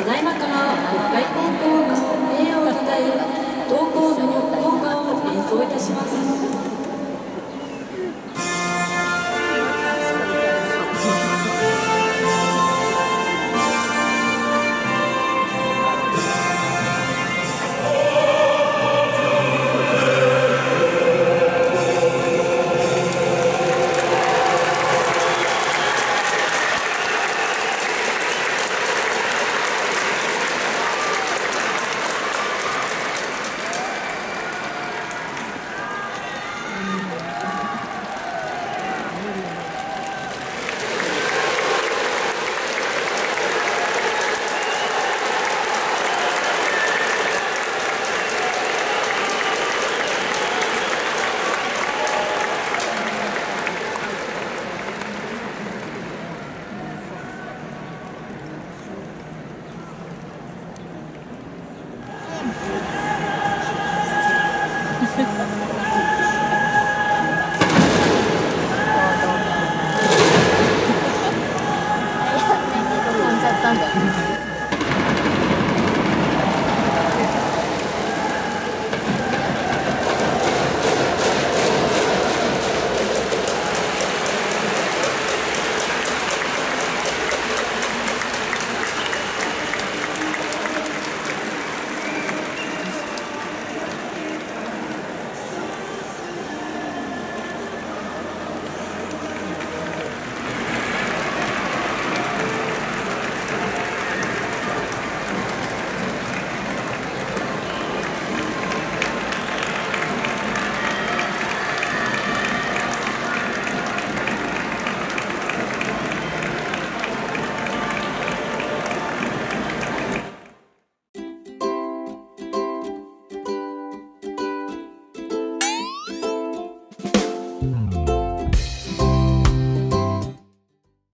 ただいまから北海高校の名誉をたたえ同校の校歌を演奏いたします。